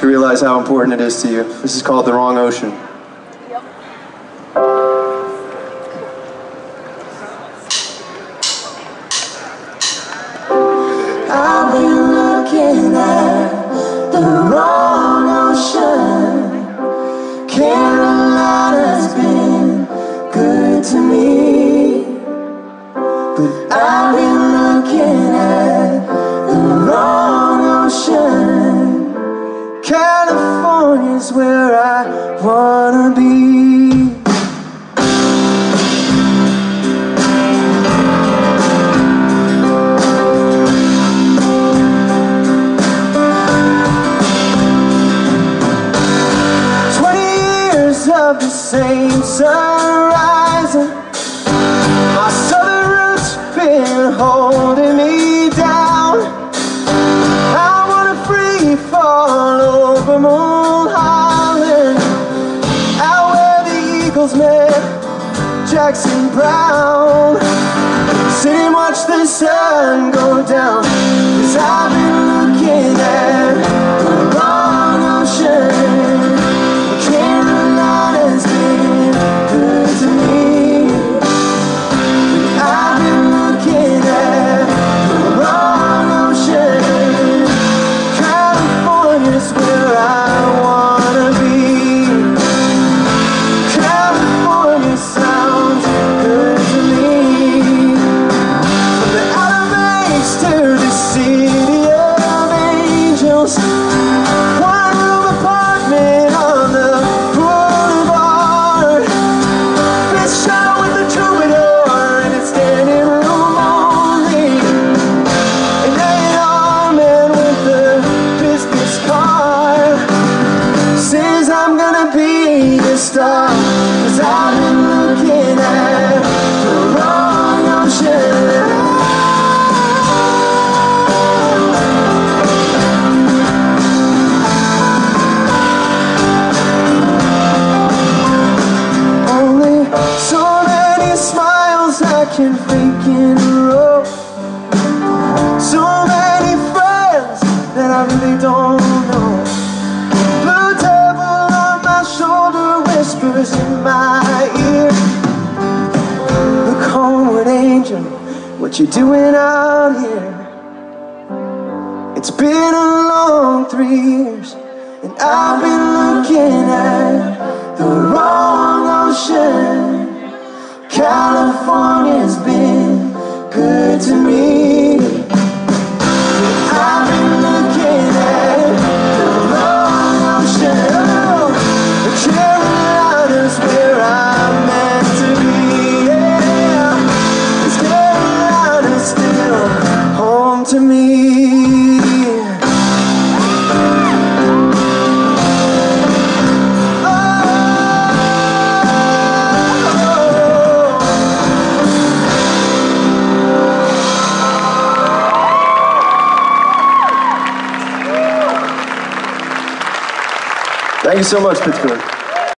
to realize how important it is to you. This is called The Wrong Ocean. I've been looking at the wrong ocean. Carolina's been good to me. Be. Twenty years of the same sun Eagles Jackson Browne. Sit and watch the sun go down. Cause I've been star. Cause I've been looking at the wrong ocean. Only so many smiles I can fake in a row. So many friends that I really don't what you doing out here? It's been a long three years, and I've been looking Thank you so much, Pittsburgh.